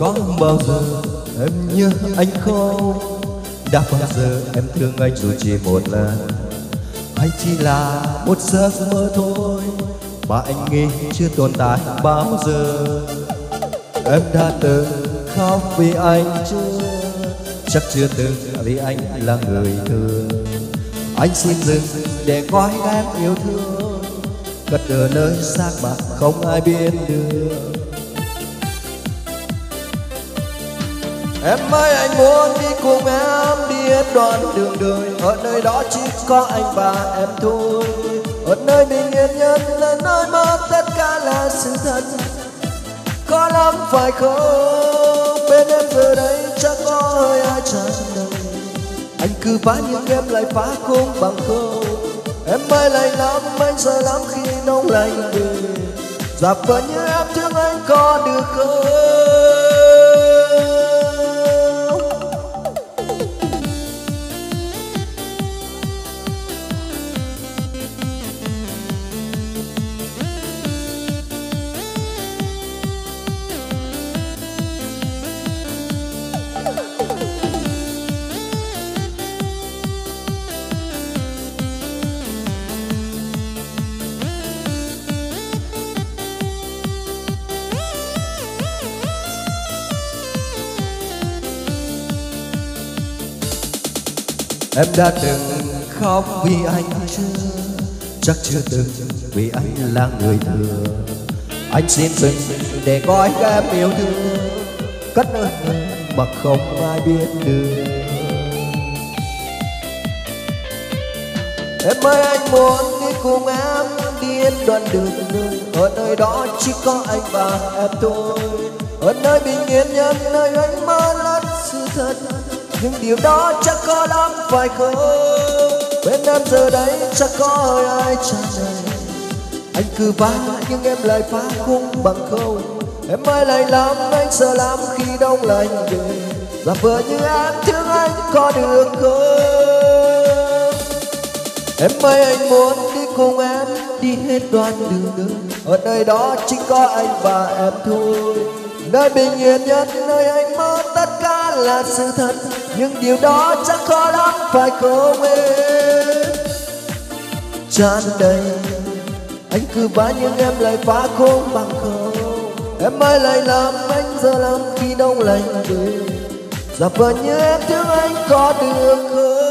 Có bao giờ em nhớ anh không? Đã bao giờ em thương anh dù chỉ một lần? Hay chỉ là một giấc mơ thôi, mà anh nghĩ chưa tồn tại bao giờ. Em đã từng khóc vì anh chưa? Chắc chưa từng vì anh là người thương anh xin dừng để gói em yêu thương. Cất ở nơi xác mà không ai biết được. Em ơi, anh muốn đi cùng em đi hết đoạn đường đời. Ở nơi đó chỉ có anh và em thôi. Ở nơi bình yên nhất là nơi mà tất cả là sự thật. Có lắm phải không? Bên em giờ đây chắc có hơi ai chẳng đời Anh cứ phá nhưng em lại phá không bằng không. Em ơi lạnh lắm, anh sợ lắm khi nóng lạnh về. Giả vờ như em, thương anh có được không? Em đã từng khóc vì anh chưa, Chắc chưa từng vì anh là người thừa. Anh xin dừng để gói em yêu thương, Cất ơn mà không ai biết được. Em ơi, anh muốn đi cùng em đi đoạn đường nơi Ở nơi đó chỉ có anh và em thôi. Ở nơi bình yên nhất, nơi anh mơ lẫn sự thật nhưng điều đó chắc có lắm, phải không? Bên em giờ đây chắc có hơi ai tràn đầy anh cứ phá nhưng em lại phá không bằng không em ơi lại lắm, anh sợ lắm khi đông lạnh về. Giả vờ như em thương anh có được không em ơi, anh muốn đi cùng em đi hết đoạn đường đường. ở nơi đó chỉ có anh và em thôi. Nơi bình yên nhất, nơi anh mơ tất là sự thật, nhưng điều đó chắc khó lắm, phải không em tràn đầy anh cứ phá nhưng em lại phá không bằng không. Em mới lại làm anh giờ lắm khi đông lạnh về. Giả vờ như em thương anh có được không?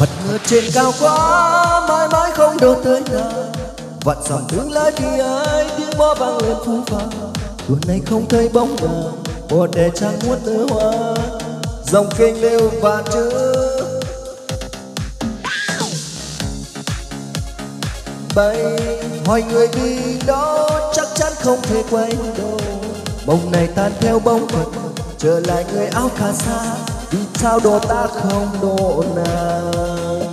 Phật ngựa trên cao quá, mãi mãi không đổ tới nào Vạn dặm tương lai thì ai tiếng mõ vang lên phú vang. Tuần này không thấy bóng nàng Một đề trang muốn tơ hoa. Dòng kênh lêu và chữ. Bay hỏi người đi đó chắc chắn không thể quay đâu Bông này tan theo bóng Phật, Trở lại người áo cà sa sao độ ta không độ nàng.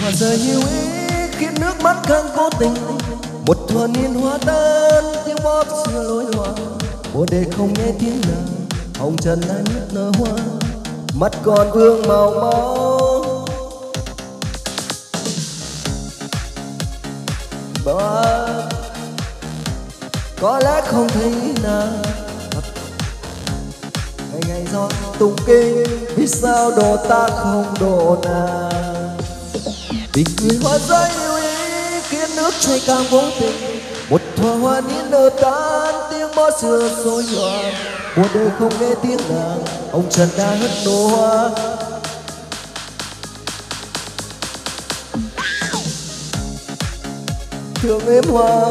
Hoa rơi như ý khiến nước mắt càng cố tình. Một thuở niên hoa tan tiếng bóp xưa lối hoa. Bồ đề không nghe tiếng nàng hồng trần đã nứt nở hoa. Mắt còn vương màu máu. Bà, có lẽ không thấy nàng ngày ngày do tung kinh vì sao đồ ta không đồ nàng tình người hoa rơi yêu ý khiến nước chảy càng vô tình một thuở hoa ní nở tan, tiếng bó xưa xôi nhòa. Buồn đời không nghe tiếng nàng, ông trần đã hất nổ hoa thương em hoa